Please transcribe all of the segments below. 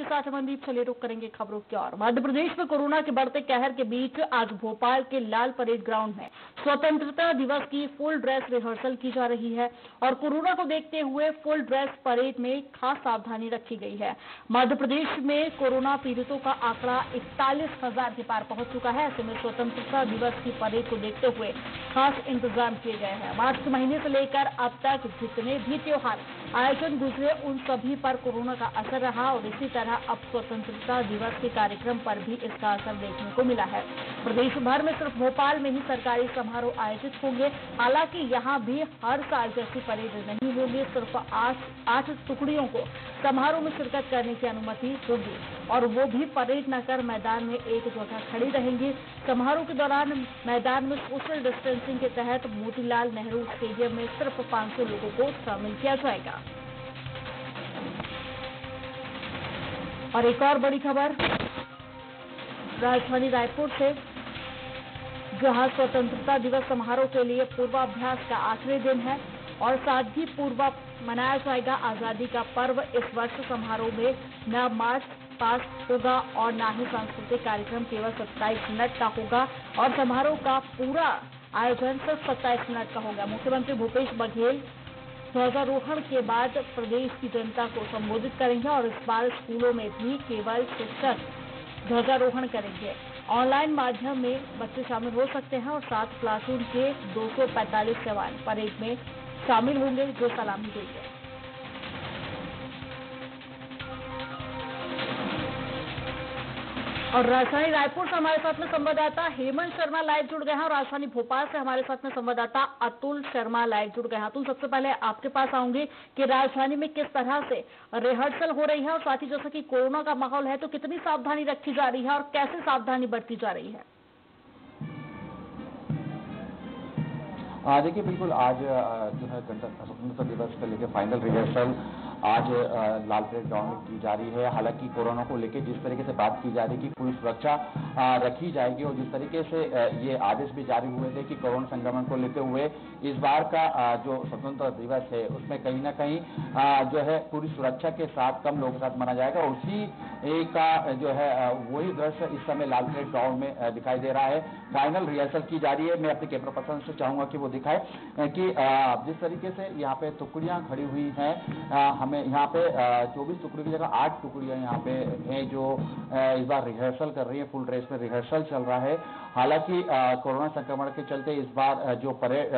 आपके साथ मनदीप चलिए रुक करेंगे खबरों की ओर। मध्य प्रदेश में कोरोना के बढ़ते कहर के बीच आज भोपाल के लाल परेड ग्राउंड में स्वतंत्रता दिवस की फुल ड्रेस रिहर्सल की जा रही है और कोरोना को देखते हुए फुल ड्रेस परेड में खास सावधानी रखी गई है। मध्य प्रदेश में कोरोना पीड़ितों का आंकड़ा इकतालीस हज़ार के पार पहुँच चुका है। ऐसे में स्वतंत्रता दिवस की परेड को देखते हुए खास इंतज़ाम किए गए हैं। मार्च महीने से लेकर अब तक जितने भी त्योहार आयोजन गुजरे, उन सभी पर कोरोना का असर रहा और इसी तरह अब स्वतंत्रता दिवस के कार्यक्रम पर भी इसका असर देखने को मिला है। प्रदेश भर में सिर्फ़ भोपाल में ही सरकारी समारोह आयोजित होंगे। हालाँकि यहाँ भी हर साल जैसी परेड नहीं होगी, सिर्फ़ आठ आठ टुकड़ियों को समारोह में शिरकत करने की अनुमति होगी। और वो भी परेड न कर मैदान में एक जगह खड़ी रहेंगी। समारोह के दौरान मैदान में सोशल डिस्टेंसिंग के तहत मोतीलाल नेहरू स्टेडियम में सिर्फ़ 500 लोगों को शामिल किया जाएगा। और एक और बड़ी खबर। राजधानी रायपुर से जहाँ स्वतंत्रता दिवस समारोह के लिए पूर्वाभ्यास का आखिरी दिन है और साथ ही पूर्व मनाया जाएगा आज़ादी का पर्व, इस वर्ष समारोह में न मार्च पास होगा और न ही सांस्कृतिक कार्यक्रम केवल 27 मिनट का होगा और समारोह का पूरा आयोजन सिर्फ़ 27 मिनट का होगा। मुख्यमंत्री भूपेश बघेल ध्वजारोहण के बाद प्रदेश की जनता को संबोधित करेंगे और इस बार स्कूलों में भी केवल शिक्षक ध्वजारोहण करेंगे। ऑनलाइन माध्यम में बच्चे शामिल हो सकते हैं और सात क्लासरूम के 245 जवान परेड में शामिल होंगे जो सलामी देंगे। और राजधानी रायपुर से हमारे साथ में संवाददाता हेमंत शर्मा लाइव जुड़ गए हैं और राजधानी भोपाल से हमारे साथ में संवाददाता अतुल शर्मा लाइव जुड़ गए हैं। अतुल, सबसे पहले आपके पास आऊँगी कि राजधानी में किस तरह से रिहर्सल हो रही है और साथ ही जैसा कि कोरोना का माहौल है तो कितनी सावधानी रखी जा रही है और कैसे सावधानी बरती जा रही है? देखिए, बिल्कुल, आज जो है गणतंत्र स्वतंत्रता दिवस को लेकर फाइनल रिहर्सल आज लाल परेड ग्राउंड में की जा रही है। हालाँकि कोरोना को लेकर जिस तरीके से बात की जा रही है कि पूरी सुरक्षा रखी जाएगी और जिस तरीके से ये आदेश भी जारी हुए थे कि कोरोना संक्रमण को लेते हुए इस बार का जो स्वतंत्रता दिवस है, उसमें कहीं ना कहीं जो है पूरी सुरक्षा के साथ कम लोगों के साथ मना जाएगा। उसी का, जो है वही दृश्य इस समय लाल परेड ग्राउंड में दिखाई दे रहा है। फाइनल रिहर्सल की जा रही है। मैं अपने कैमरा पर्सन से चाहूँगा कि वो दिखाए कि जिस तरीके से यहाँ पे टुकड़ियाँ खड़ी हुई हैं हमें यहाँ पे चौबीस टुकड़ी की जगह आठ टुकड़ियाँ यहाँ पे हैं जो इस बार रिहर्सल कर रही है फुल ड्रेस में रिहर्सल चल रहा है। हालाँकि कोरोना संक्रमण के चलते इस बार जो परेड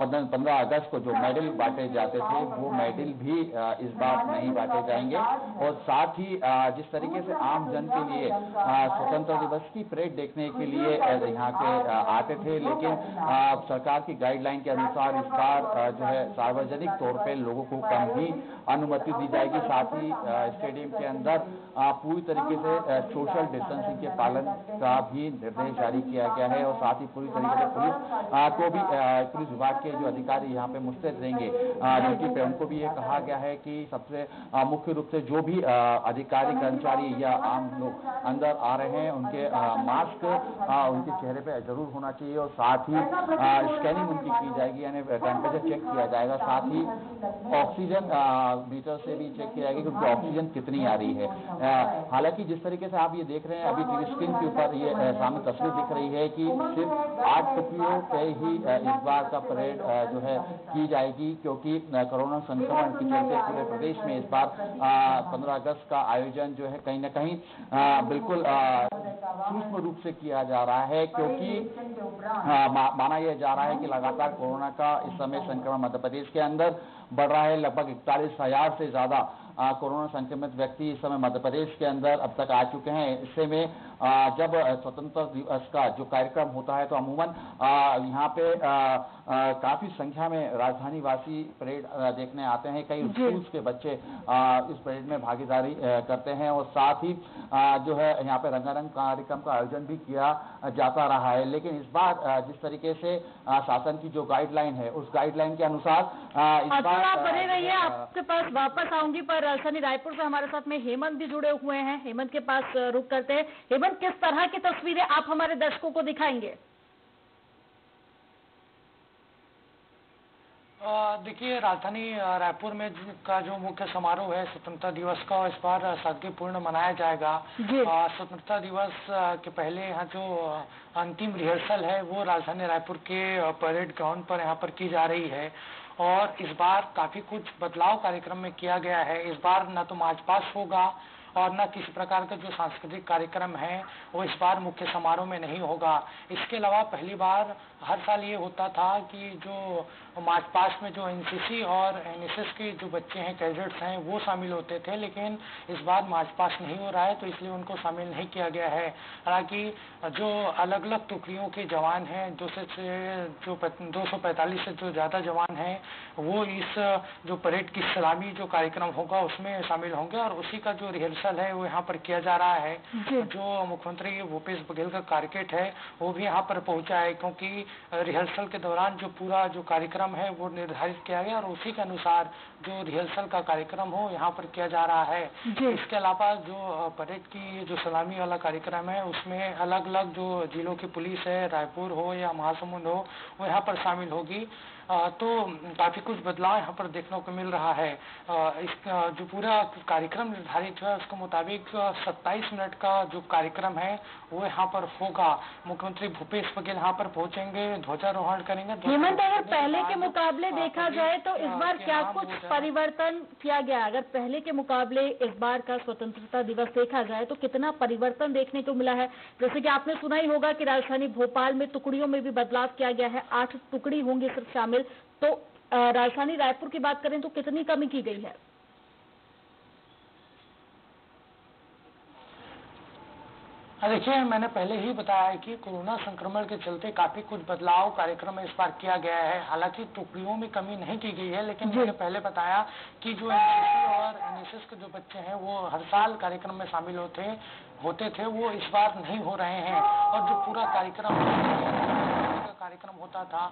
पंद्रह अगस्त को जो मेडल बांटे जाते थे, वो मेडल भी इस बार नहीं बांटे जाएँगे। और साथ ही जिस तरीके से आम जन के लिए स्वतंत्रता दिवस की परेड देखने के लिए यहाँ के आते थे, लेकिन सरकार की गाइडलाइन के अनुसार इस बार जो है, सार्वजनिक तौर पर लोगों को कम ही अनुमति दी जाएगी। साथ ही स्टेडियम के अंदर पूरी तरीके से सोशल डिस्टेंसिंग के पालन का भी निर्देश जारी किया गया है और साथ ही पूरी तरीके से पुलिस को भी पुलिस विभाग के जो अधिकारी यहाँ पे मुस्तैद रहेंगे। पे उनको भी ये कहा गया है कि सबसे मुख्य रूप से जो भी अधिकारी, कर्मचारी या आम लोग अंदर आ रहे हैं, उनके मास्क उनके चेहरे पे ज़रूर होना चाहिए और साथ ही स्कैनिंग उनकी की जाएगी, यानी टेम्परेचर चेक किया जाएगा। साथ ही ऑक्सीजन मीटर से भी चेक किया जाएगा कि उनकी ऑक्सीजन कितनी आ रही है। हालाँकि जिस तरीके से आप ये देख रहे हैं, अभी टीवी स्क्रीन के ऊपर ये सामने तस्वीर दिख रही है कि सिर्फ़ आठ टुकड़ियों पे ही इस बार का परेड जो है, की जाएगी, क्योंकि कोरोना संक्रमण के चलते पूरे प्रदेश में इस बार पंद्रह अगस्त का आयोजन जो है कहीं ना कहीं बिल्कुल सूक्ष्म रूप से किया जा रहा है, क्योंकि माना यह जा रहा है कि लगातार कोरोना का इस समय संक्रमण मध्य प्रदेश के अंदर बढ़ रहा है, लगभग इकतालीस हज़ार से ज़्यादा कोरोना संक्रमित व्यक्ति इस समय मध्य प्रदेश के अंदर अब तक आ चुके हैं। इससे में जब स्वतंत्रता दिवस का जो कार्यक्रम होता है तो अमूमन यहाँ पे काफ़ी संख्या में राजधानी वासी परेड देखने आते हैं। कई स्कूल के बच्चे इस परेड में भागीदारी करते हैं और साथ ही जो है यहाँ पे रंगारंग कार्यक्रम का आयोजन भी किया जाता रहा है। लेकिन इस बार जिस तरीके से शासन की जो गाइडलाइन है उस गाइडलाइन के अनुसार इस बार आप बने रहिए आपके पास वापस आऊँगी पर राजधानी रायपुर से हमारे साथ में हेमंत भी जुड़े हुए हैं। हेमंत के पास रुक करते हैं। हेमंत किस तरह की तस्वीरें आप हमारे दर्शकों को दिखाएँगे? देखिए राजधानी रायपुर में का जो मुख्य समारोह है स्वतंत्रता दिवस का इस बार सादगीपूर्ण मनाया जाएगा। स्वतंत्रता दिवस के पहले यहाँ जो अंतिम रिहर्सल है वो राजधानी रायपुर के परेड ग्राउंड पर यहाँ पर की जा रही है। और इस बार काफ़ी कुछ बदलाव कार्यक्रम में किया गया है। इस बार न तो मार्च पास होगा और न किसी प्रकार का जो सांस्कृतिक कार्यक्रम है, वो इस बार मुख्य समारोह में नहीं होगा। इसके अलावा पहली बार हर साल ये होता था कि जो मार्च पास में जो एनसीसी और एनएसएस के जो बच्चे हैं कैडेट्स हैं वो शामिल होते थे लेकिन इस बार मार्च पास नहीं हो रहा है तो इसलिए उनको शामिल नहीं किया गया है। हालाँकि जो अलग अलग टुकड़ियों के जवान हैं जो से जो दो सौ पैंतालीस से जो ज़्यादा जवान हैं वो इस जो परेड की सलामी जो कार्यक्रम होगा उसमें शामिल होंगे और उसी का जो रिहर्सल है वो यहाँ पर किया जा रहा है। जो मुख्यमंत्री भूपेश बघेल का कारकेट है वो भी यहाँ पर पहुँचा है क्योंकि रिहर्सल के दौरान जो पूरा जो कार्यक्रम है वो निर्धारित किया गया और उसी के अनुसार जो रिहर्सल का कार्यक्रम हो यहाँ पर किया जा रहा है। इसके अलावा जो परेड की जो सलामी वाला कार्यक्रम है उसमें अलग अलग जो जिलों की पुलिस है रायपुर हो या महासमुंद हो वो यहाँ पर शामिल होगी। तो काफ़ी कुछ बदलाव यहाँ पर देखने को मिल रहा है। इस जो पूरा कार्यक्रम निर्धारित है उसके मुताबिक 27 मिनट का जो कार्यक्रम है वो यहाँ पर होगा। मुख्यमंत्री भूपेश बघेल यहाँ पर पहुँचेंगे ध्वजारोहण करेंगे हेमंत अगर पहले के मुकाबले देखा जाए तो इस बार क्या कुछ परिवर्तन किया गया? अगर पहले के मुकाबले इस बार का स्वतंत्रता दिवस देखा जाए तो कितना परिवर्तन देखने को मिला है? जैसे कि आपने सुना ही होगा कि राजधानी भोपाल में टुकड़ियों में भी बदलाव किया गया है। आठ टुकड़ी होंगी सिर्फ़ शामिल। तो राजधानी रायपुर की बात करें तो कितनी कमी की गई है? देखिए मैंने पहले ही बताया कि कोरोना संक्रमण के चलते काफ़ी कुछ बदलाव कार्यक्रम इस बार किया गया है। हालाँकि टुकड़ियों में कमी नहीं की गई है लेकिन मैंने पहले बताया कि जो एनसीसी और एनएसएस के जो बच्चे हैं वो हर साल कार्यक्रम में शामिल होते होते थे वो इस बार नहीं हो रहे हैं। और जो पूरा कार्यक्रम कार्यक्रम होता था।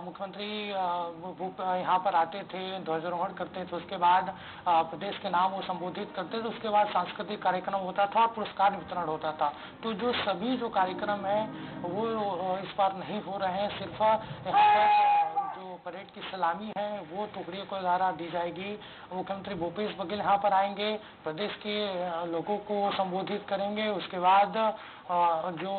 मुख्यमंत्री यहाँ पर आते थे, ध्वजारोहण करते थे, उसके बाद प्रदेश के नाम वो संबोधित करते थे, उसके बाद सांस्कृतिक कार्यक्रम होता था और पुरस्कार वितरण होता था। तो जो सभी जो कार्यक्रम है, वो इस बार नहीं हो रहे हैं, सिर्फ़ यहाँ पर परेड की सलामी है वो टुकड़ियों को द्वारा दी जाएगी। मुख्यमंत्री भूपेश बघेल यहाँ पर आएँगे प्रदेश के लोगों को संबोधित करेंगे उसके बाद जो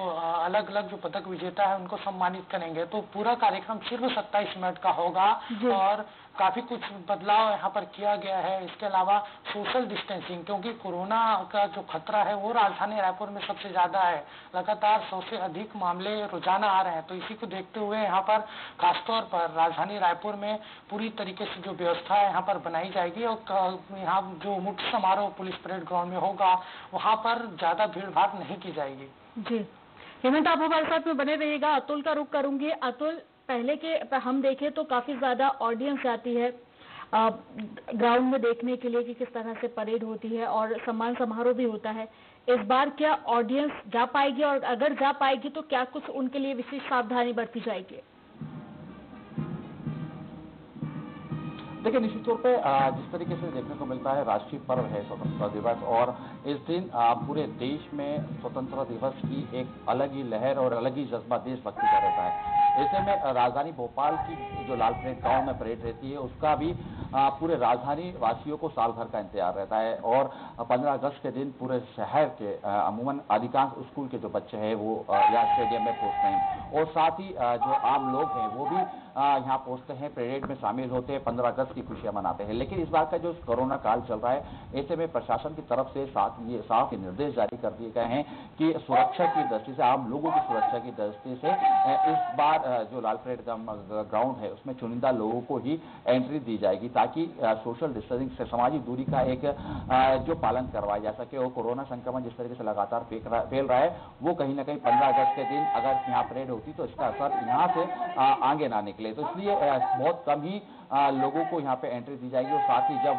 अलग अलग जो पदक विजेता है उनको सम्मानित करेंगे। तो पूरा कार्यक्रम सिर्फ़ सत्ताईस मिनट का होगा और काफ़ी कुछ बदलाव यहाँ पर किया गया है। इसके अलावा सोशल डिस्टेंसिंग क्योंकि कोरोना का जो खतरा है, वो राजधानी रायपुर में सबसे ज़्यादा है। लगातार सौ से अधिक मामले रोज़ाना आ रहे हैं। तो इसी को देखते हुए यहाँ पर खासतौर पर राजधानी रायपुर में पूरी तरीके से जो व्यवस्था है यहाँ पर बनाई जाएगी और यहाँ जो मुख्य समारोह पुलिस परेड ग्राउंड में होगा, वहाँ पर ज़्यादा भीड़ नहीं की जाएगी। जी। हेमंत, आप हमारे साथ में बने रहिएगा। अतुल का रुख करूँगी। अतुल पहले के हम देखें तो काफ़ी ज़्यादा ऑडियंस जाती है ग्राउंड में देखने के लिए कि किस तरह से परेड होती है और सम्मान समारोह भी होता है। इस बार क्या ऑडियंस जा पाएगी और अगर जा पाएगी तो क्या कुछ उनके लिए विशेष सावधानी बरती जाएगी? देखिए, निश्चित तौर पे जिस तरीके से देखने को मिलता है, राष्ट्रीय पर्व है स्वतंत्रता दिवस और इस दिन पूरे देश में स्वतंत्रता दिवस की एक अलग ही लहर और अलग ही जज्बा देशभक्ति का रहता है। ऐसे में राजधानी भोपाल की जो लाल परेड गाँव में परेड रहती है, उसका भी पूरे राजधानी वासियों को साल भर का इंतज़ार रहता है और 15 अगस्त के दिन पूरे शहर के अमूमन अधिकांश स्कूल के जो बच्चे हैं, वो यहाँ स्टेडियम में पहुँचते हैं। और साथ ही जो आम लोग हैं, वो भी यहाँ पहुँचते हैं, परेड में शामिल होते हैं। पंद्रह अगस्त की खुशियाँ मनाते हैं। लेकिन इस बार का जो कोरोना काल चल रहा है, ऐसे में प्रशासन की तरफ़ से साथ ये, साफ़ निर्देश जारी कर दिए गए हैं कि सुरक्षा की दृष्टि से, आम लोगों की सुरक्षा की दृष्टि से इस बार जो लाल परेड ग्राउंड है, उसमें चुनिंदा लोगों को ही एंट्री दी जाएगी ताकि सोशल डिस्टेंसिंग से, सामाजिक दूरी का एक जो पालन करवाया जा सके और कोरोना संक्रमण जिस तरीके से लगातार फैल रहा है, वो कहीं ना कहीं पंद्रह अगस्त के दिन अगर यहाँ परेड होती तो इसका असर यहाँ से आगे ना निकले। तो इसलिए बहुत कम ही लोगों को यहाँ पे एंट्री दी जाएगी और साथ ही जब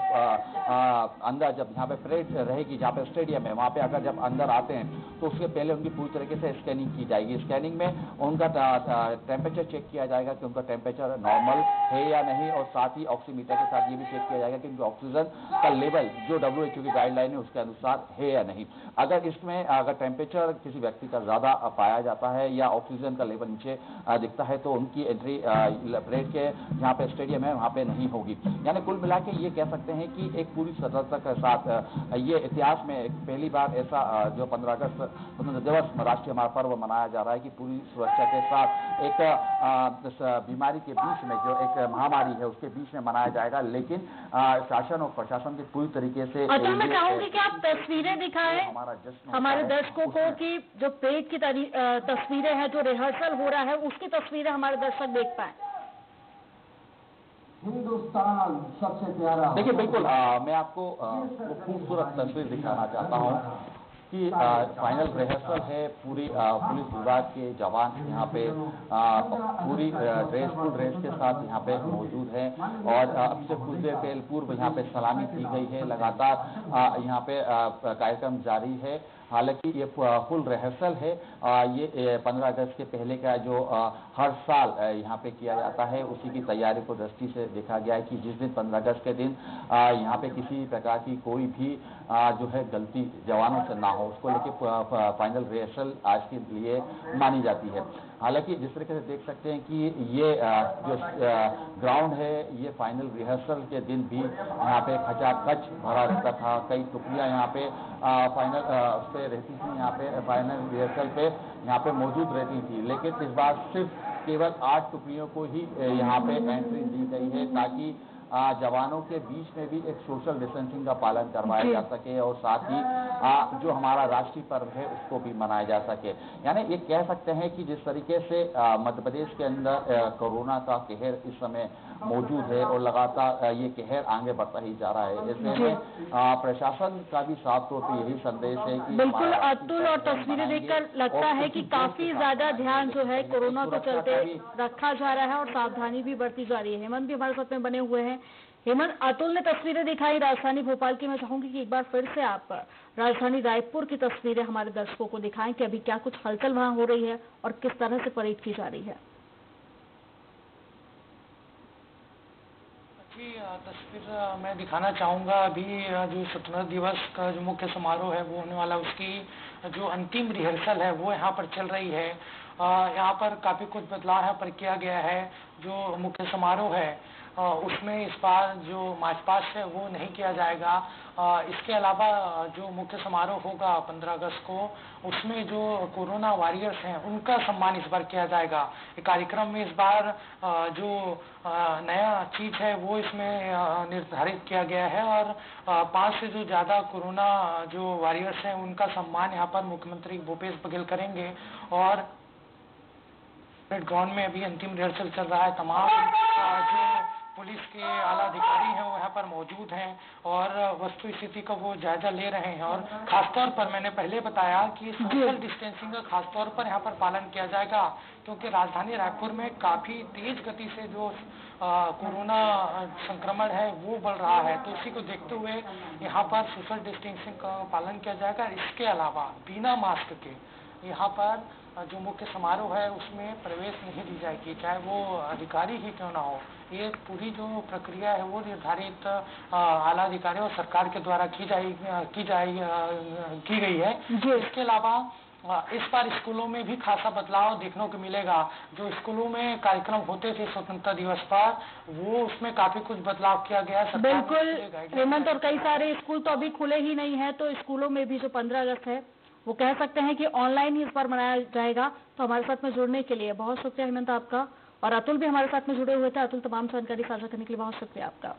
अंदर जब यहाँ पे परेड रहेगी, जहाँ पे स्टेडियम है, वहाँ पे अगर जब अंदर आते हैं तो उसके पहले उनकी पूरी तरीके से स्कैनिंग की जाएगी। स्कैनिंग में उनका टेम्परेचर चेक किया जाएगा कि उनका टेम्परेचर नॉर्मल है या नहीं और साथ ही ऑक्सीमीटर के के साथ ये भी चेक किया जाएगा कि उनकी ऑक्सीजन का लेवल जो डब्ल्यूएचओ की गाइडलाइन है उसके अनुसार है या नहीं। अगर इसमें अगर टेम्परेचर किसी व्यक्ति का ज़्यादा पाया जाता है या ऑक्सीजन का लेवल नीचे दिखता है तो उनकी एंट्री परेड के यहाँ पे स्टेडियम है वहाँ पे नहीं होगी। यानी कुल मिला के ये कह सकते हैं कि एक पूरी सतर्कता के साथ ये इतिहास में पहली बार ऐसा जो पंद्रह अगस्त स्वतंत्र दिवस राष्ट्रीय हमारा पर्व मनाया जा रहा है कि पूरी सुरक्षा के साथ एक बीमारी के बीच में जो एक महामारी है उसके बीच में मनाया जाएगा। लेकिन शासन और प्रशासन के पूरी तरीके से मैं चाहूँगी कि आप तस्वीरें दिखाएँ हमारा जश्न हमारे दर्शकों को कि जो पेट की तस्वीरें हैं जो रिहर्सल हो रहा है उसकी तस्वीरें हमारे दर्शक देख पाए। हिंदुस्तान सबसे प्यारा देखिए बिल्कुल आ, मैं आपको खूबसूरत तस्वीर दिखाना चाहता हूँ। कि फाइनल रिहर्सल है, पूरी पुलिस विभाग के जवान यहाँ पे पूरी ड्रेस फुल ड्रेस के साथ यहाँ पे मौजूद हैं। और अब से कुछ देर पहले पूर्व यहाँ पे सलामी की गई है, लगातार यहाँ पे कार्यक्रम जारी है। हालाँकि ये फुल रिहर्सल है। ये पंद्रह अगस्त के पहले का जो हर साल यहाँ पे किया जाता है, उसी की तैयारी को दृष्टि से देखा गया है कि जिस दिन पंद्रह अगस्त के दिन यहाँ पे किसी प्रकार की कोई भी जो है गलती जवानों से ना हो, उसको लेके फाइनल रिहर्सल आज के लिए मानी जाती है। हालाँकि जिस तरीके से देख सकते हैं कि ये जो ग्राउंड है, ये फाइनल रिहर्सल के दिन भी यहाँ पे खचाखच भरा रहता था। कई टुकड़ियाँ यहाँ पे फाइनल उस पर रहती थी, यहाँ पे फाइनल रिहर्सल पे यहाँ पे मौजूद रहती थी। लेकिन इस बार सिर्फ़ केवल आठ टुकड़ियों को ही यहाँ पे एंट्री दी गई है ताकि जवानों के बीच में भी एक सोशल डिस्टेंसिंग का पालन करवाया जा। सके और साथ ही। आ, जो हमारा राष्ट्रीय पर्व है उसको भी मनाया जा सके। यानी ये कह सकते हैं कि जिस तरीके से मध्य प्रदेश के अंदर कोरोना का कहर इस समय मौजूद है और लगातार ये कहर आगे बढ़ता ही जा रहा है। ऐसे में प्रशासन का भी साफ़ तौर पर यही संदेश है कि बिल्कुल अतुल और तस्वीरें देखकर लगता है कि काफ़ी ज़्यादा ध्यान जो है कोरोना को चलते रखा जा रहा है और सावधानी भी बढ़ती जा रही है। हेमंत भी हमारे साथ में बने हुए हैं। हेमंत, अतुल ने तस्वीरें दिखाई। राजधानी भोपाल की मैं चाहूँगी कि एक बार फिर से आप, राजधानी रायपुर की तस्वीरें हमारे दर्शकों को दिखाएँ कि अभी क्या कुछ हलचल वहाँ हो रही है और किस तरह से परेड की जा रही है। जी तस्वीर मैं दिखाना चाहूँगा। अभी जो स्वतंत्रता दिवस का जो मुख्य समारोह है, वो होने वाला उसकी जो अंतिम रिहर्सल है, वो यहाँ पर चल रही है। यहाँ पर काफ़ी कुछ बदलाव यहाँ पर किया गया है, जो मुख्य समारोह है। उसमें इस बार जो मार्च पास्ट है, वो नहीं किया जाएगा। इसके अलावा जो मुख्य समारोह होगा 15 अगस्त को, उसमें जो कोरोना वॉरियर्स हैं, उनका सम्मान इस बार किया जाएगा। कार्यक्रम में इस बार जो नया चीज़ है, वो इसमें निर्धारित किया गया है। और पाँच से जो ज़्यादा कोरोना जो वॉरियर्स हैं, उनका सम्मान यहाँ पर मुख्यमंत्री भूपेश बघेल करेंगे। और ग्राउंड में अभी अंतिम रिहर्सल चल रहा है तमाम। जो पुलिस के आला अधिकारी हैं वो यहाँ पर मौजूद हैं और वस्तु स्थिति का वो जायजा ले रहे हैं। और खासतौर पर मैंने पहले बताया कि सोशल डिस्टेंसिंग का खासतौर पर यहाँ पर पालन किया जाएगा क्योंकि राजधानी रायपुर में काफ़ी तेज गति से जो कोरोना संक्रमण है वो बढ़ रहा है। तो इसी को देखते हुए यहाँ पर सोशल डिस्टेंसिंग का पालन किया जाएगा। इसके अलावा बिना मास्क के यहाँ पर जो मुख्य समारोह है उसमें प्रवेश नहीं दी जाएगी चाहे वो अधिकारी ही क्यों ना हो। ये पूरी जो प्रक्रिया है वो निर्धारित आला अधिकारी और सरकार के द्वारा की जाए की जाए की गई है। इसके अलावा इस बार स्कूलों में भी खासा बदलाव देखने को मिलेगा। जो स्कूलों में कार्यक्रम होते थे स्वतंत्रता दिवस पर वो उसमें काफ़ी कुछ बदलाव किया गया। बिल्कुल हेमंत और कई सारे स्कूल तो अभी खुले ही नहीं है तो स्कूलों में भी जो पंद्रह अगस्त है वो कह सकते हैं कि ऑनलाइन ही इस बार मनाया जाएगा तो हमारे साथ में जुड़ने के लिए बहुत शुक्रिया हेमंत आपका, और अतुल भी हमारे साथ में जुड़े हुए थे। अतुल, तमाम जानकारी साझा करने के लिए बहुत शुक्रिया आपका।